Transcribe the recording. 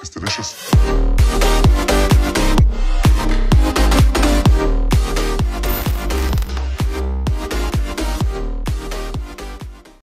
It's delicious.